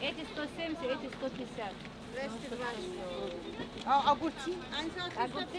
Эти 170, эти 150. А огурцы? Огурцы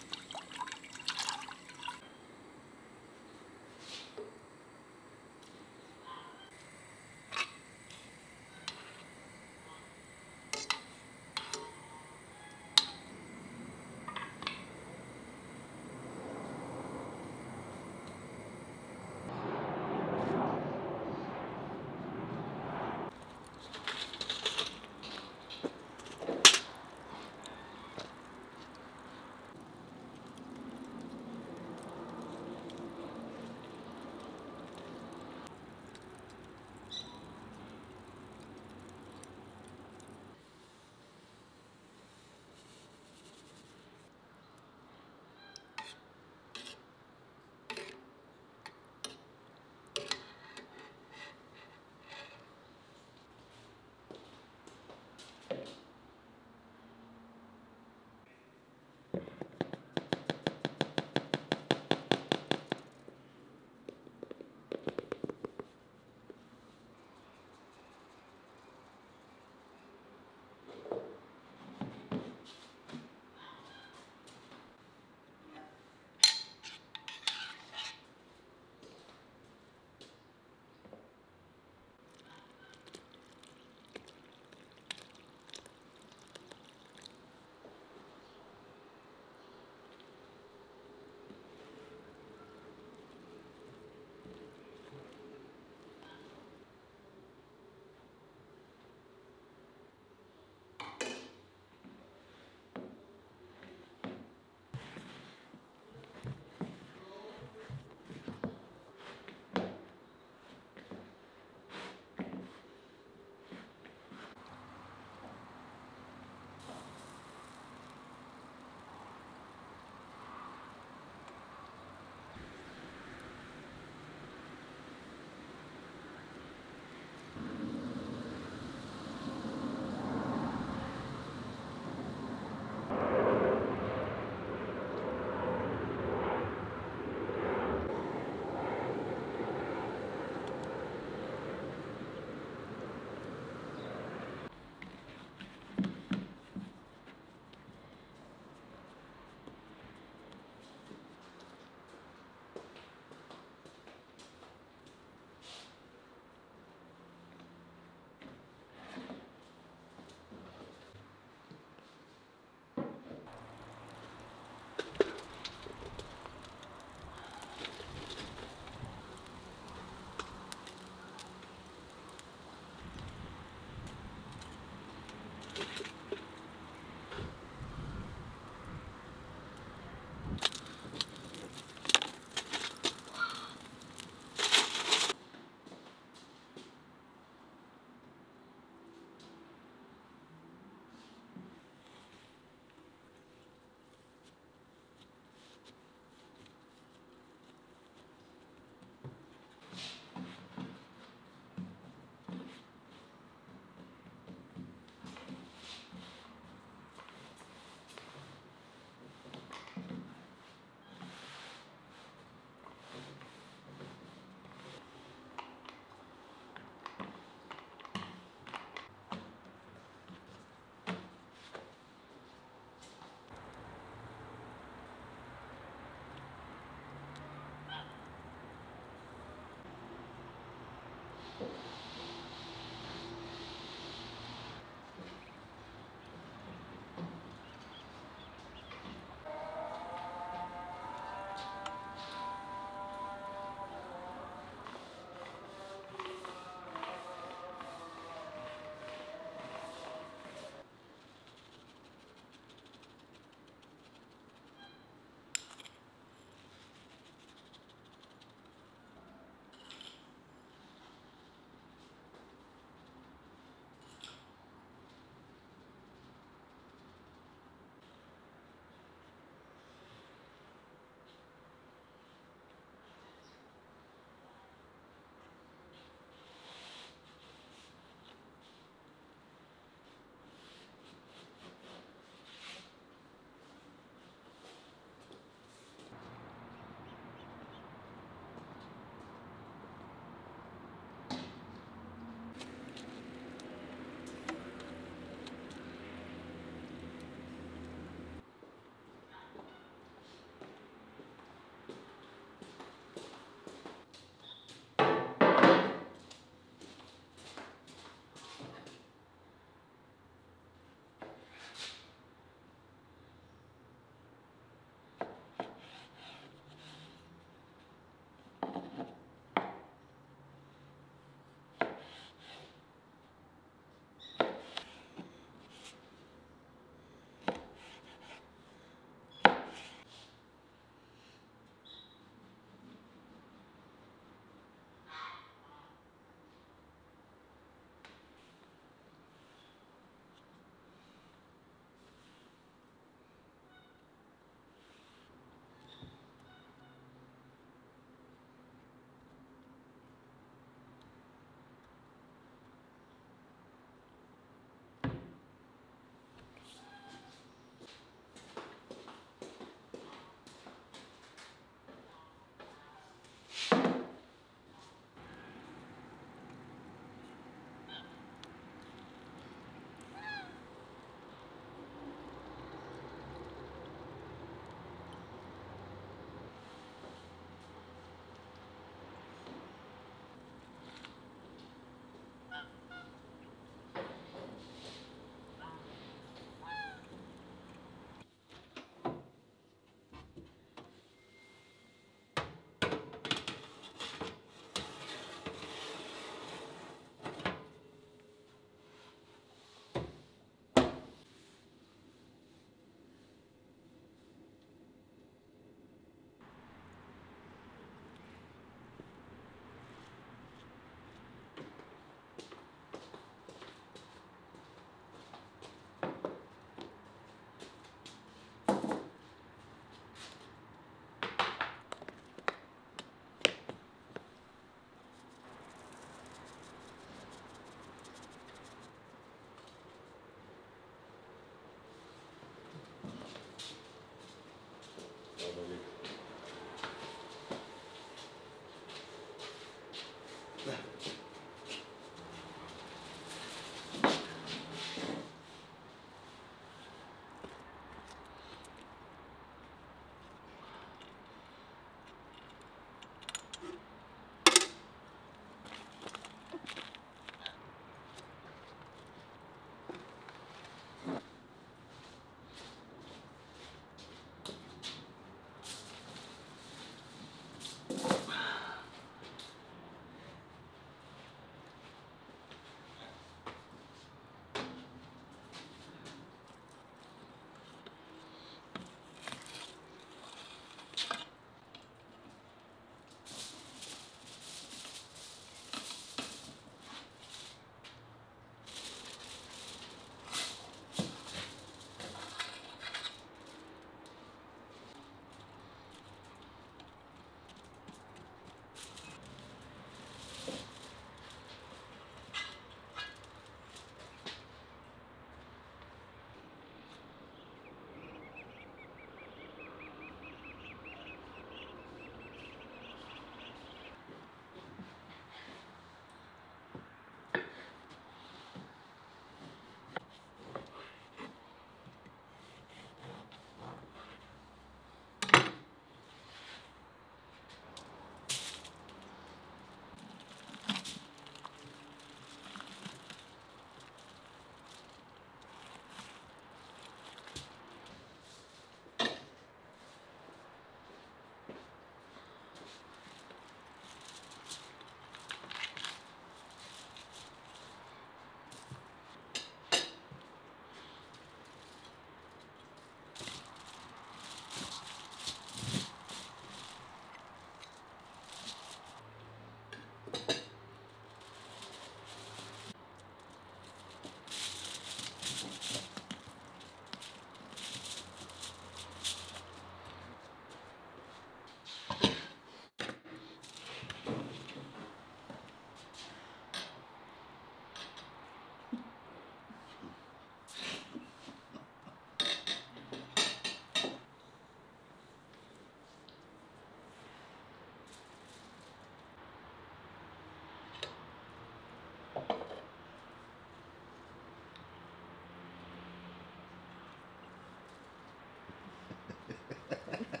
哈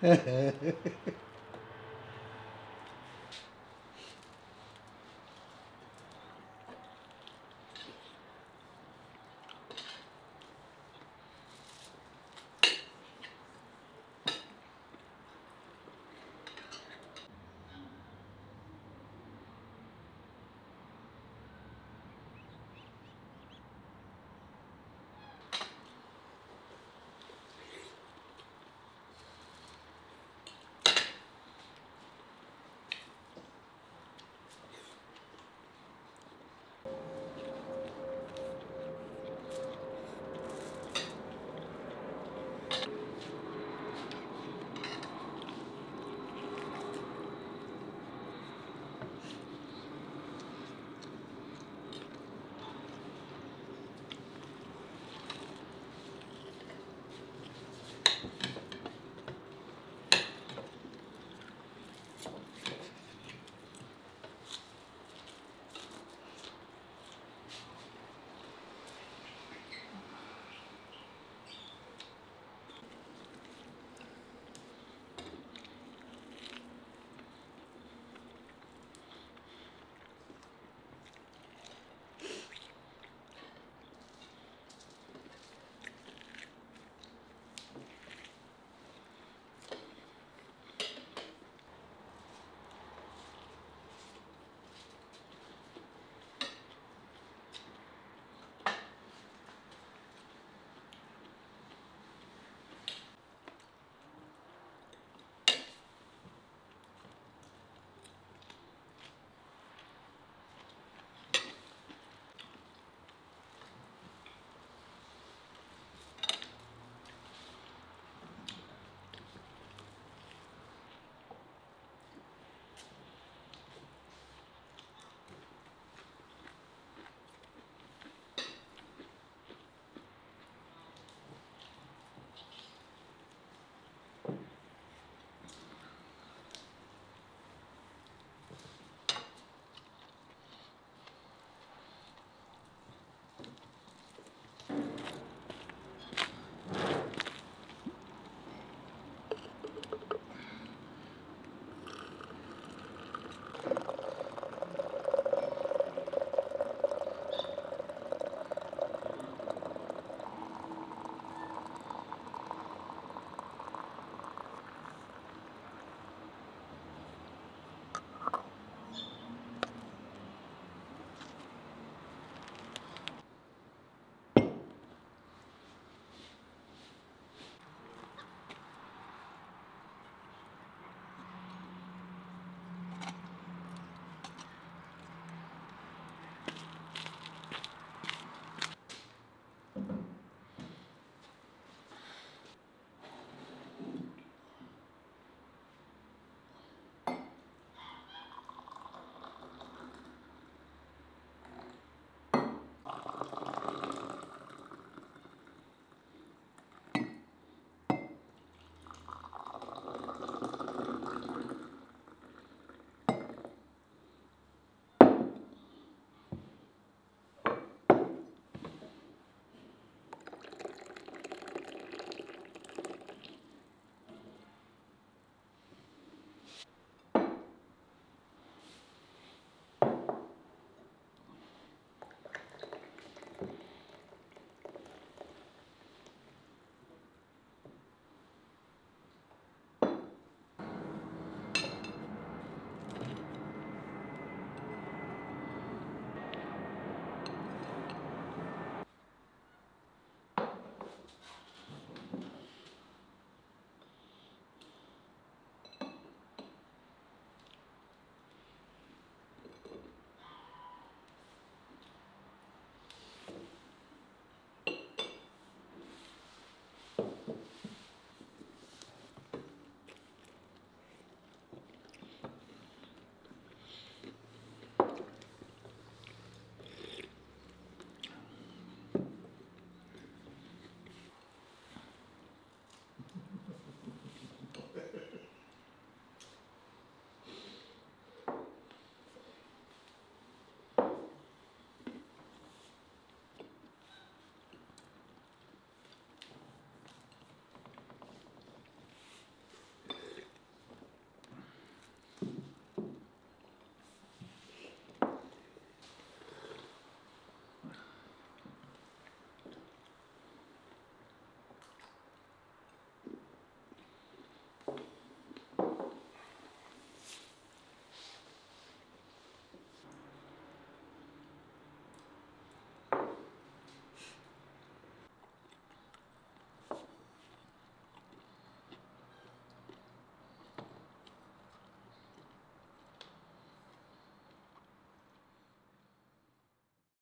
哈哈哈哈